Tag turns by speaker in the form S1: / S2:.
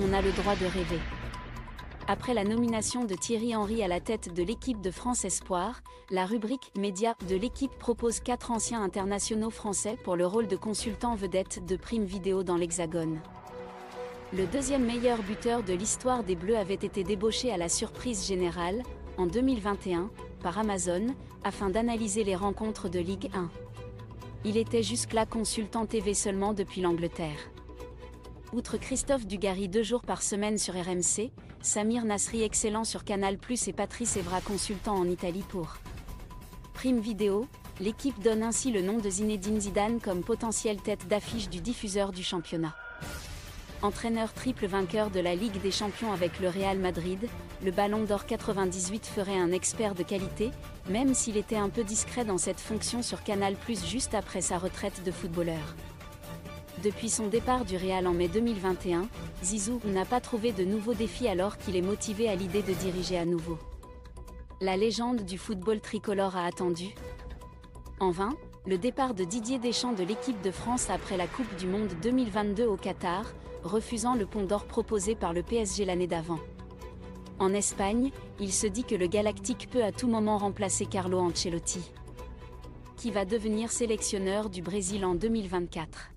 S1: On a le droit de rêver. Après la nomination de Thierry Henry à la tête de l'équipe de France Espoir, la rubrique Média de l'équipe propose quatre anciens internationaux français pour le rôle de consultant vedette de Prime Vidéo dans l'Hexagone. Le deuxième meilleur buteur de l'histoire des Bleus avait été débauché à la surprise générale, en 2021, par Amazon, afin d'analyser les rencontres de Ligue 1. Il était jusque-là consultant TV seulement depuis l'Angleterre. Outre Christophe Dugarry deux jours par semaine sur RMC, Samir Nasri excellent sur Canal+, et Patrice Evra consultant en Italie pour Prime Vidéo, l'équipe donne ainsi le nom de Zinedine Zidane comme potentielle tête d'affiche du diffuseur du championnat. Entraîneur triple vainqueur de la Ligue des Champions avec le Real Madrid, le Ballon d'Or 98 ferait un expert de qualité, même s'il était un peu discret dans cette fonction sur Canal+, juste après sa retraite de footballeur. Depuis son départ du Real en mai 2021, Zizou n'a pas trouvé de nouveaux défis alors qu'il est motivé à l'idée de diriger à nouveau. La légende du football tricolore a attendu. En vain, le départ de Didier Deschamps de l'équipe de France après la Coupe du Monde 2022 au Qatar, refusant le pont d'or proposé par le PSG l'année d'avant. En Espagne, il se dit que le Galactique peut à tout moment remplacer Carlo Ancelotti, qui va devenir sélectionneur du Brésil en 2024.